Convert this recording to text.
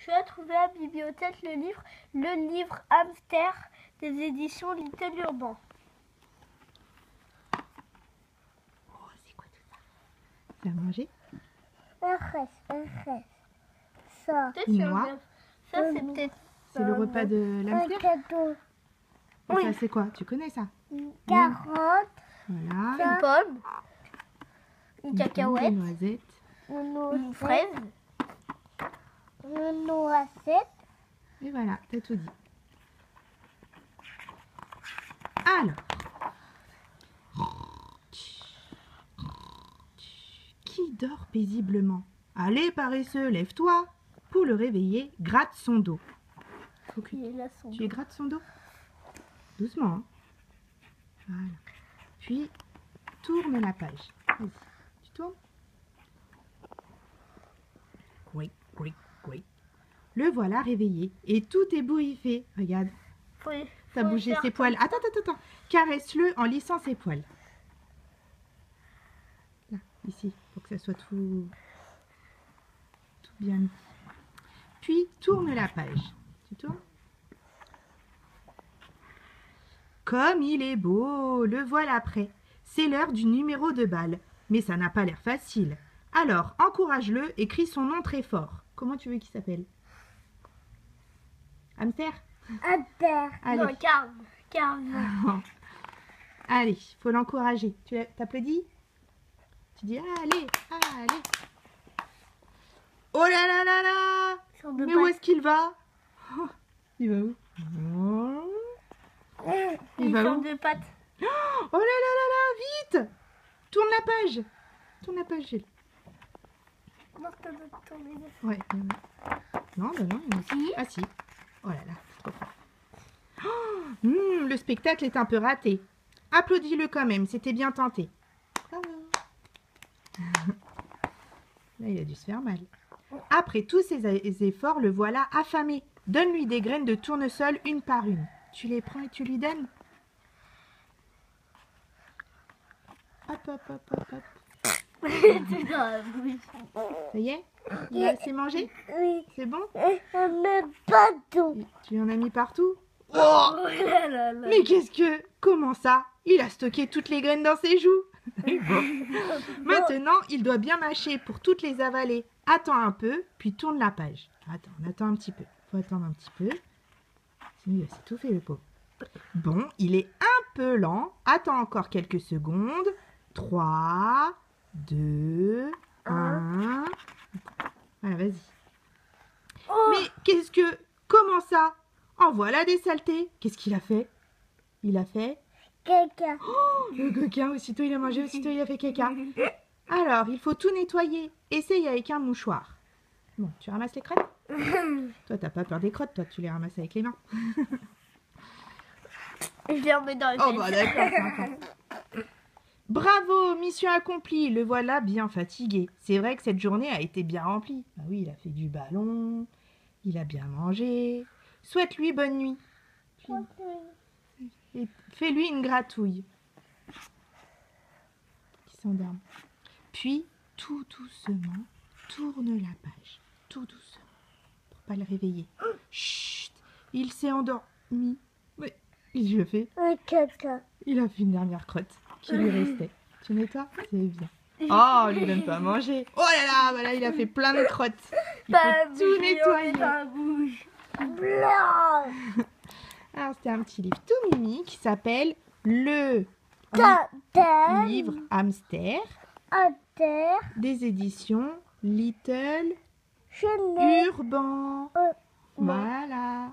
Je vais trouver à la bibliothèque le livre Le livre Hamster des éditions Little Urban. Oh, c'est quoi tout ça? C'est à manger Un reste, un reste. Ça. Peut-être un. Ça, c'est peut-être C'est le repas de Un l'hamster cadeau. Et oui. ça, c'est quoi? Tu connais ça? Une carotte. Voilà. une pomme, une cacahuète, Une noisette. Une une fraise. Une noisette. Et voilà, t'as tout dit. Alors. Qui dort paisiblement? Allez, paresseux, lève-toi. Pour le réveiller, gratte son dos. Faut que Il est là son tu lui grattes son dos? Doucement. hein. Voilà. Puis, tourne la page. Vas-y. Tu tournes Oui, oui, oui. Le voilà réveillé. Et tout est bourriffé. Regarde, Faut- t'as bougé ses poils. Attends, attends, attends. Caresse-le en lissant ses poils. Là, ici, pour que ça soit tout, tout bien mis. Puis, tourne la page. Tu tournes? Comme il est beau, le voilà prêt. C'est l'heure du numéro de balle. Mais ça n'a pas l'air facile. Alors, encourage-le et crie son nom très fort. Comment tu veux qu'il s'appelle? Hamster terre. Allez. Non, carve. Carve. Allez, faut l'encourager. Tu t'applaudis Tu dis allez, allez. Oh là là là là Mais où est-ce qu'il va Oh, Il va où Oh Il Il va où deux pattes. Oh là là là là, vite Tourne la page Tourne la page, Gilles. Non, t'as. Ouais. Non, bah non, il y en a Si. Ah si. Oh là là, c'est trop fort. Oh, hmm, le spectacle est un peu raté. Applaudis-le quand même, c'était bien tenté. Bravo. Là, il a dû se faire mal. Après tous ses efforts, le voilà affamé. Donne-lui des graines de tournesol une par une. Tu les prends et tu lui donnes Hop, hop, hop, hop, hop. Ça y est? Il a assez mangé Oui. C'est bon? Un bateau. Tu en as mis partout? Oh là là là. Mais qu'est-ce que? Comment ça? Il a stocké toutes les graines dans ses joues. Maintenant, il doit bien mâcher pour toutes les avaler. Attends un peu, puis tourne la page. Attends, on attend un petit peu. Faut attendre un petit peu. Sinon, il va s'étouffer, le pauvre. Bon, il est un peu lent. Attends encore quelques secondes. 3, 2, 1. Voilà, vas-y. Oh, Mais qu'est-ce que... Comment ça? En voilà des saletés. Qu'est-ce qu'il a fait? Il a fait... Quelqu'un. Le coquin, aussitôt il a mangé, aussitôt il a fait caca. Alors, il faut tout nettoyer. Essaye avec un mouchoir. Bon, tu ramasses les crottes Toi, t'as pas peur des crottes, toi, tu les ramasses avec les mains. Je les remets dans le Oh bah d'accord. Bravo, mission accomplie. Le voilà bien fatigué. C'est vrai que cette journée a été bien remplie. Ah oui, il a fait du ballon, il a bien mangé. Souhaite-lui bonne nuit. Et fais-lui une gratouille. Qui s'endorme. Puis, tout doucement, tourne la page. Tout doucement. Pour pas le réveiller. Chut Il s'est endormi. Que je fais Un caca. il a fait une dernière crotte qui lui restait. Tu nettoies C'est bien. Oh, on lui donne pas à manger. Oh là là, voilà, il a fait plein de crottes. Il Pas faut tout nettoyer. bouche. Blanc. Alors, c'était un petit livre tout mimi qui s'appelle Le livre hamster terre. des éditions Little. Urban. Euh, Voilà.